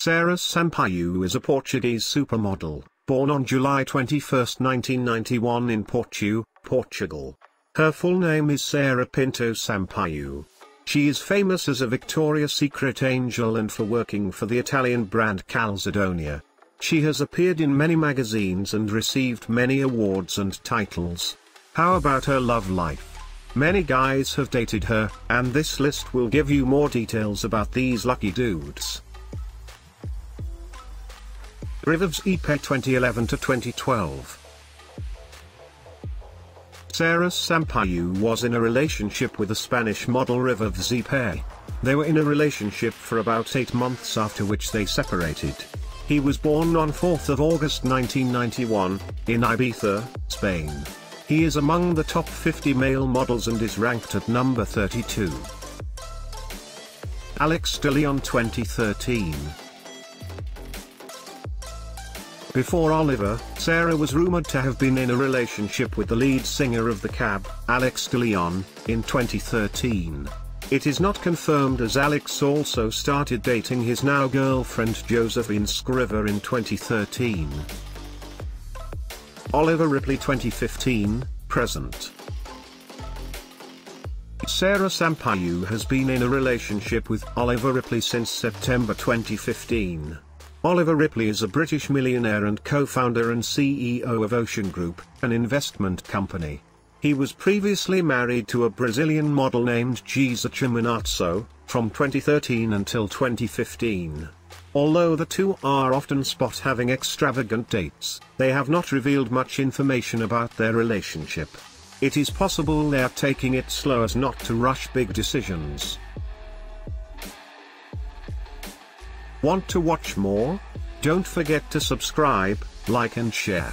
Sara Sampaio is a Portuguese supermodel, born on July 21, 1991 in Porto, Portugal. Her full name is Sara Pinto Sampaio. She is famous as a Victoria's Secret angel and for working for the Italian brand Calzedonia. She has appeared in many magazines and received many awards and titles. How about her love life? Many guys have dated her, and this list will give you more details about these lucky dudes. River Viiperi 2011 to 2012 Sara Sampaio was in a relationship with the Spanish model River Viiperi. They were in a relationship for about 8 months after which they separated. He was born on 4th of August 1991, in Ibiza, Spain. He is among the top 50 male models and is ranked at number 32. Alex DeLeon 2013 Before Oliver, Sara was rumored to have been in a relationship with the lead singer of The Cab, Alex DeLeon, in 2013. It is not confirmed as Alex also started dating his now girlfriend Josephine Skriver in 2013. Oliver Ripley 2015, present. Sara Sampaio has been in a relationship with Oliver Ripley since September 2015. Oliver Ripley is a British millionaire and co-founder and CEO of Ocean Group, an investment company. He was previously married to a Brazilian model named Giza Chiminazzo, from 2013 until 2015. Although the two are often spot having extravagant dates, they have not revealed much information about their relationship. It is possible they are taking it slow as not to rush big decisions. Want to watch more? Don't forget to subscribe, like and share.